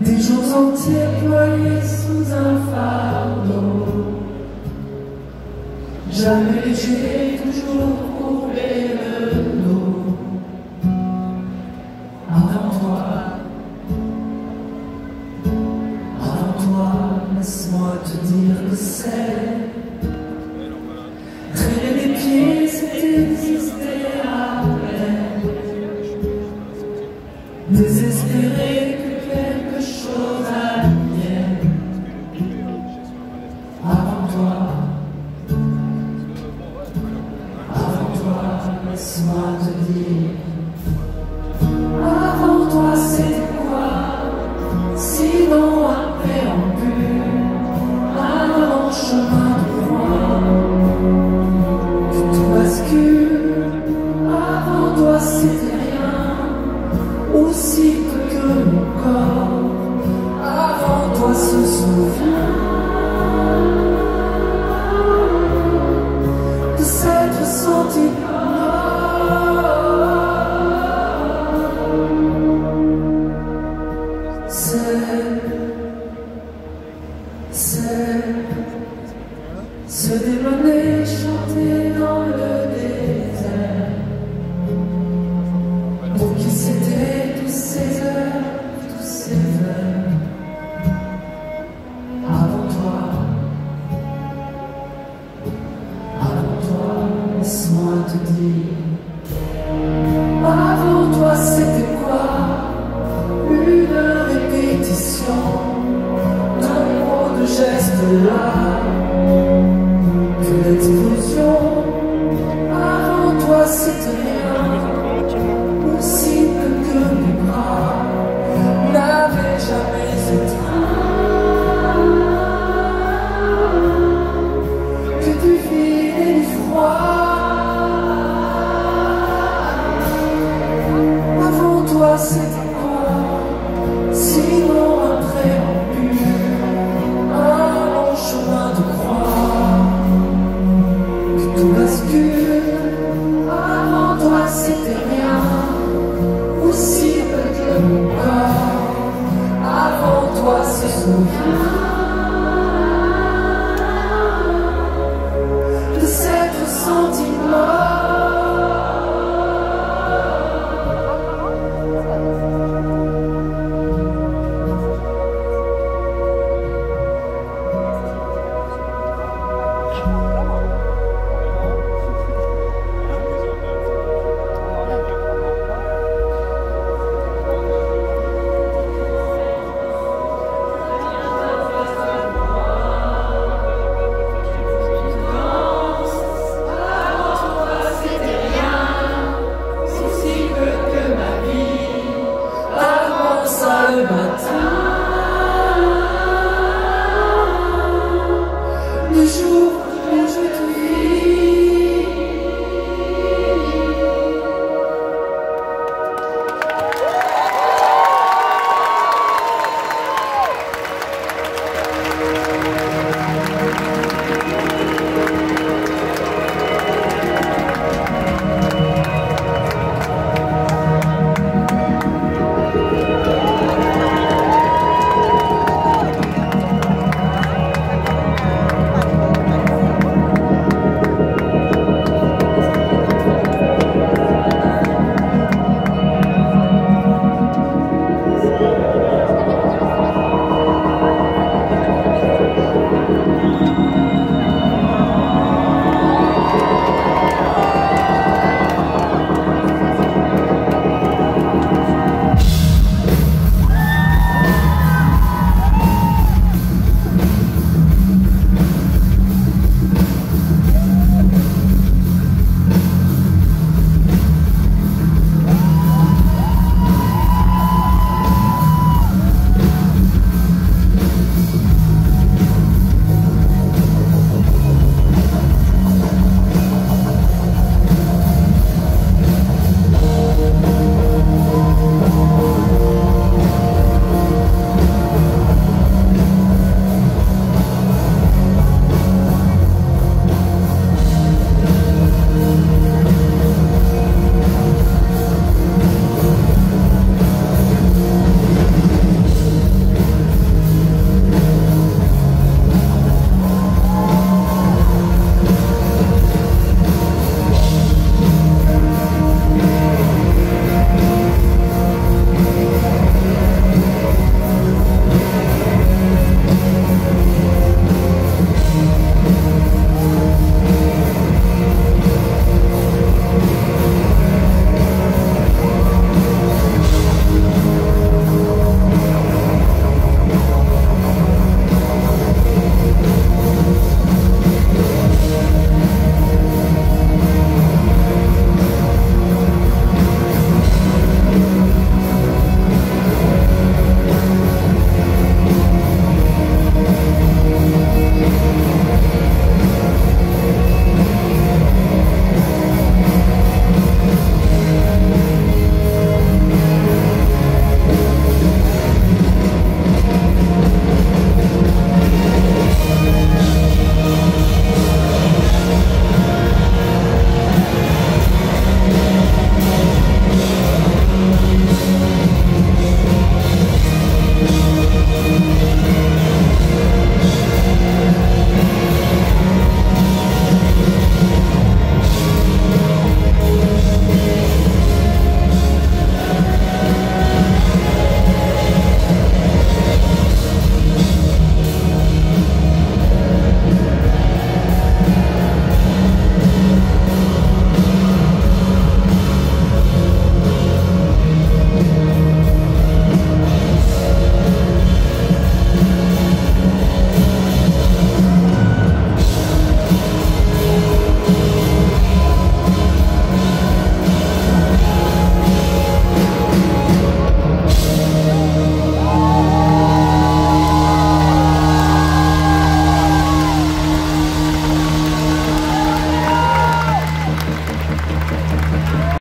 Des jours entiers ployés sous un fardeau. Jamais léger, toujours courbé le dos. Avant toi. Avant toi, laisse-moi te dire que c'est smile. Say, say, seul. c'était rien, aussi peu que mon corps, avant toi se souvient.